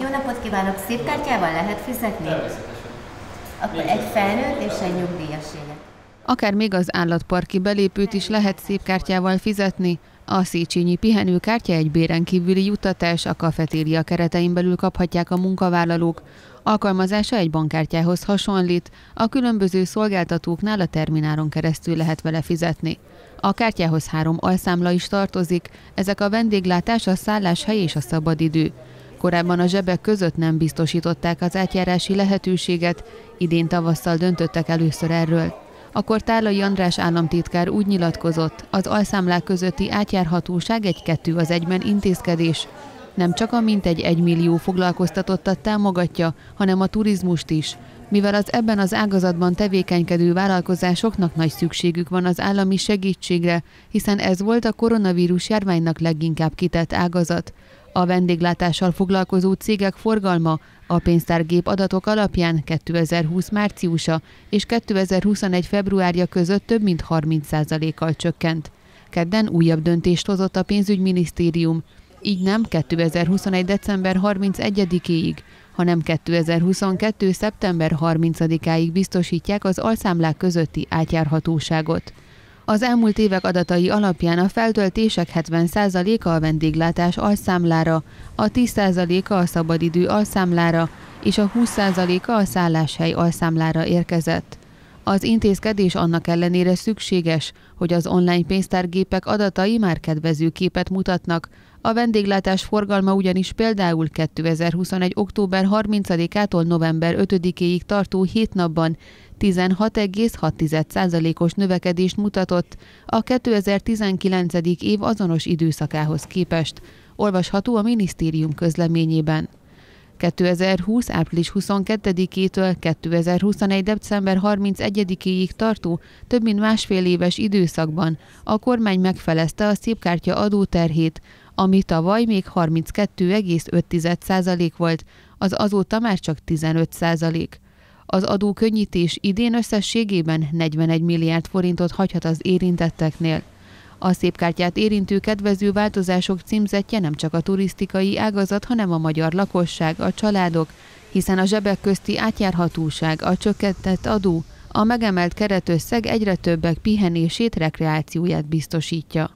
Jó napot kívánok! Szép kártyával lehet fizetni? Akkor egy felnőtt és egy nyugdíjas élet. Akár még az állatparki belépőt is lehet szép kártyával fizetni. A Széchenyi pihenőkártya egy béren kívüli juttatás, a kafetéria keretein belül kaphatják a munkavállalók. Alkalmazása egy bankkártyához hasonlít, a különböző szolgáltatóknál a termináron keresztül lehet vele fizetni. A kártyához három alszámla is tartozik, ezek a vendéglátás, a szálláshely és a szabadidő. Korábban a zsebek között nem biztosították az átjárási lehetőséget, idén tavasszal döntöttek először erről. Akkor Tálai András államtitkár úgy nyilatkozott, az alszámlák közötti átjárhatóság egy kettő az egyben intézkedés. Nem csak a mintegy egy millió foglalkoztatottat támogatja, hanem a turizmust is, mivel az ebben az ágazatban tevékenykedő vállalkozásoknak nagy szükségük van az állami segítségre, hiszen ez volt a koronavírus járványnak leginkább kitett ágazat. A vendéglátással foglalkozó cégek forgalma a pénztárgép adatok alapján 2020 márciusa és 2021 februárja között több mint 30%-kal csökkent. Kedden újabb döntést hozott a pénzügyminisztérium, így nem 2021. december 31-éig, hanem 2022. szeptember 30-áig biztosítják az alszámlák közötti átjárhatóságot. Az elmúlt évek adatai alapján a feltöltések 70%-a a vendéglátás alszámlára, a 10%-a a szabadidő alszámlára és a 20%-a a szálláshely alszámlára érkezett. Az intézkedés annak ellenére szükséges, hogy az online pénztárgépek adatai már kedvező képet mutatnak. A vendéglátás forgalma ugyanis például 2021. október 30-ától november 5-éig tartó 7 napban 16,6%-os növekedést mutatott a 2019. év azonos időszakához képest, olvasható a minisztérium közleményében. 2020. április 22-től 2021. december 31-ig tartó több mint másfél éves időszakban a kormány megfelezte a szépkártya adóterhét, ami tavaly még 32,5% volt, az azóta már csak 15%. Az adókönnyítés idén összességében 41 milliárd forintot hagyhat az érintetteknél. A szépkártyát érintő kedvező változások címzetje nem csak a turisztikai ágazat, hanem a magyar lakosság, a családok, hiszen a zsebek közti átjárhatóság, a csökkentett adó, a megemelt keretösszeg egyre többek pihenését, rekreációját biztosítja.